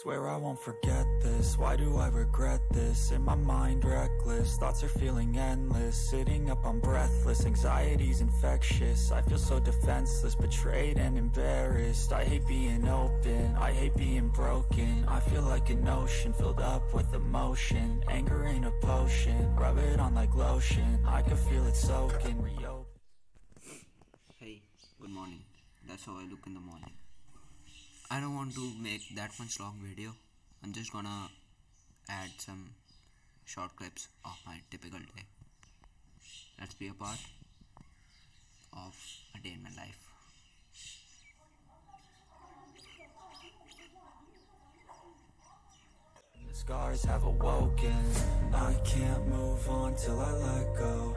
Swear I won't forget this, why do I regret this? In my mind reckless, thoughts are feeling endless. Sitting up I'm breathless, anxiety's infectious. I feel so defenseless, betrayed and embarrassed. I hate being open, I hate being broken. I feel like an ocean, filled up with emotion. Anger ain't a potion, rub it on like lotion. I can feel it soaking, reopen. Hey, good morning. That's how I look in the morning. I don't want to make that much long video. I'm just gonna add some short clips of my typical day. Let's be a part of a day in my life. The scars have awoken I can't move on till I let go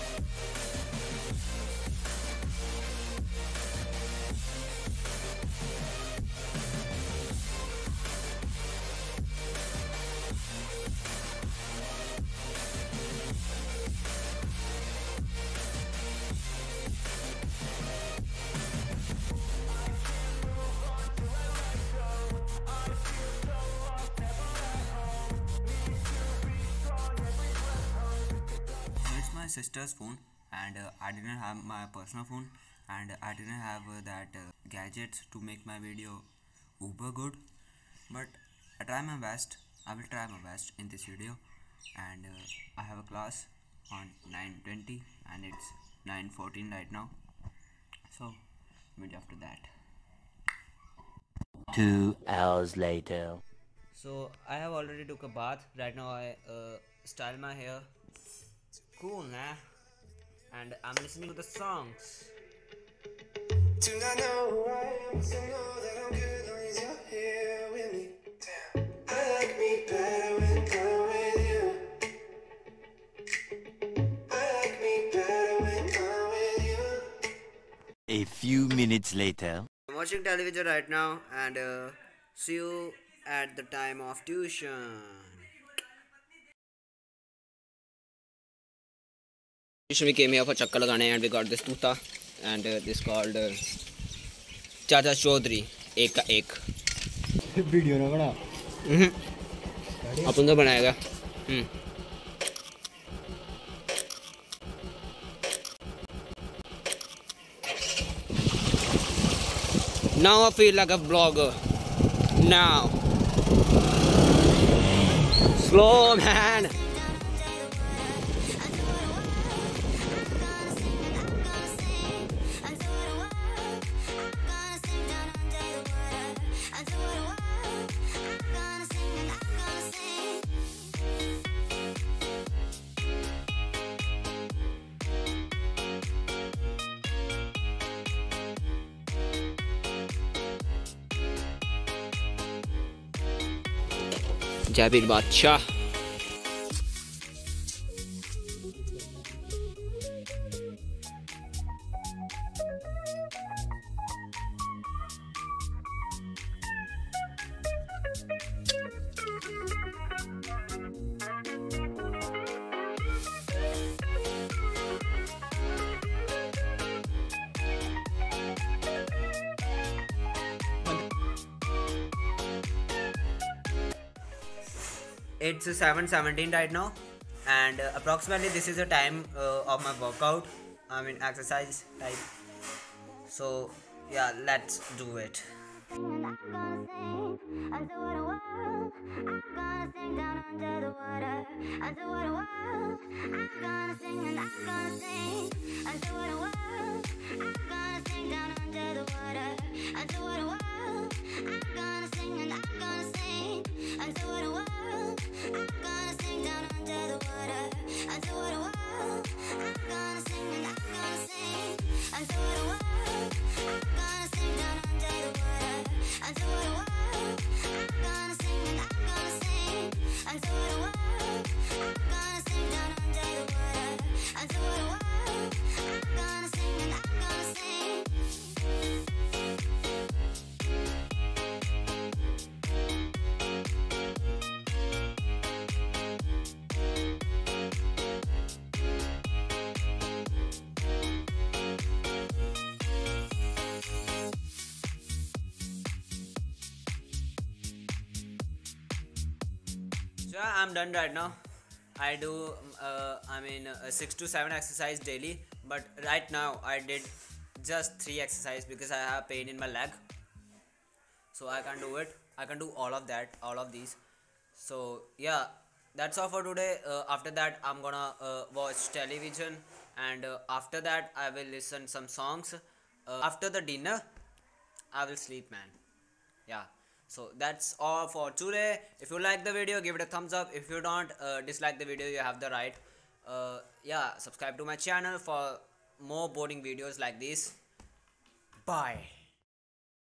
my sister's phone, and uh, I didn't have my personal phone, and I didn't have uh, that uh, gadgets to make my video uber good. But I try my best. I will try my best in this video, and uh, I have a class on 9:20, and it's 9:14 right now. So meet after that. Two hours later. So I have already took a bath. Right now I uh, style my hair. It's cool, nah. And I'm listening to the songs. Do not know who I am, so know that I'm good long as you're here with me. Damn. I like me better when I'm with you. I like me better when I'm with you. A few minutes later. I'm watching television right now and uh, see you at the time of tuition. We came here for Chakkar Lagane and we got this tuta and uh, this called uh, Chacha Chaudhary एक का एक video ना बना अपन तो बनाएगा हम्म Now I feel like a vlogger. Now. Slow man. Jabir बादशाह। It's 7:17 right now, and uh, approximately this is the time uh, of my workout. I mean exercise type. So yeah, let's do it. And I'm gonna sing underwater world. I'm gonna sing down under the water. Underwater world. I'm gonna sing and I'm gonna sing underwater world. I'm gonna sing down under the water. Underwater world. I'm gonna sing and I'm gonna sing underwater world. I'm gonna sing down under the water. So I'm done right now. I do, uh, I mean, uh, six to seven exercise daily. But right now I did just three exercise because I have pain in my leg. So I can't do it. I can do all of that, all of these. So yeah, that's all for today. Uh, after that, I'm gonna uh, watch television, and uh, after that, I will listen some songs. Uh, after the dinner, I will sleep, man yeah so that's all for today. If you like the video give it a thumbs up. If you don't uh, dislike the video you have the right. Uh, yeah subscribe to my channel for more boarding videos like this bye